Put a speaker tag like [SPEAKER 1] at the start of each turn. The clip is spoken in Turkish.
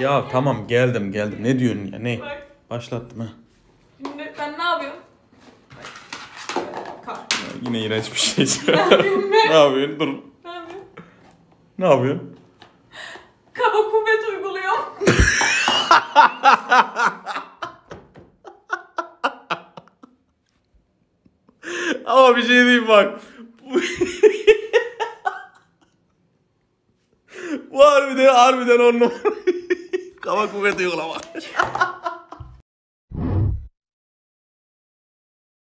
[SPEAKER 1] Ya tamam geldim geldim. Ne diyorsun ya ne?
[SPEAKER 2] Bak.
[SPEAKER 1] Başlattım ha.
[SPEAKER 2] Şimdi ben ne yapıyorum? Kalk.
[SPEAKER 1] Ya Yine iğrenç bir şey. Ne yapıyorsun? Dur.
[SPEAKER 2] Ne yapıyorum?
[SPEAKER 1] Ne yapıyorsun?
[SPEAKER 2] Kaba kuvvet uyguluyorum.
[SPEAKER 1] Ama bir şey diyeyim bak. Bu- Bu harbiden harbiden on numara. Kaba kuvvet uygulama.